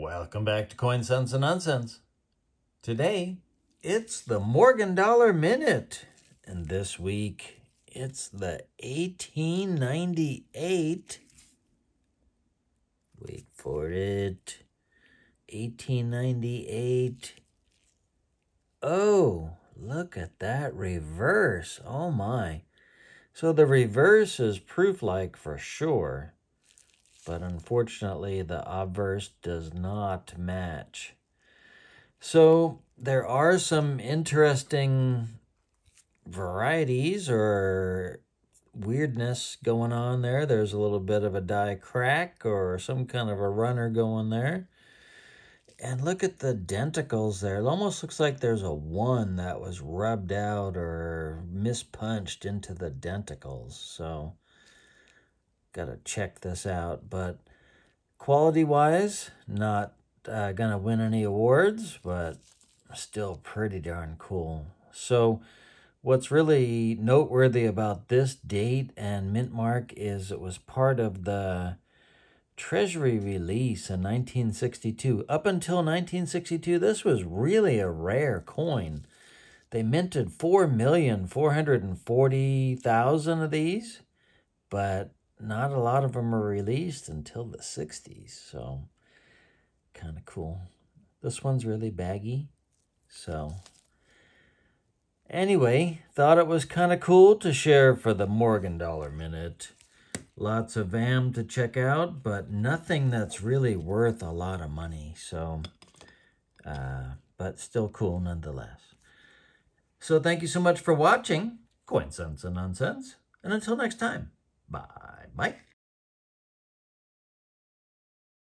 Welcome back to Coin Sense and Nonsense. Today, it's the Morgan Dollar Minute. And this week, it's the 1898. Wait for it. 1898. Oh, look at that reverse. Oh my. So the reverse is proof-like for sure but unfortunately the obverse does not match. So there are some interesting varieties or weirdness going on there. There's a little bit of a die crack or some kind of a runner going there. And look at the denticles there. It almost looks like there's a one that was rubbed out or mispunched into the denticles. So got to check this out. But quality wise, not uh, to win any awards, but still pretty darn cool. So, what's really noteworthy about this date and mint mark is it was part of the Treasury release in 1962. Up until 1962, this was really a rare coin. They minted 4,440,000 of these, but not a lot of them are released until the 60s, so kind of cool. This one's really baggy, so anyway, thought it was kind of cool to share for the Morgan Dollar Minute. Lots of VAM to check out, but nothing that's really worth a lot of money, so, uh, but still cool nonetheless. So thank you so much for watching Coin Sense and Nonsense, and until next time, bye. Bye.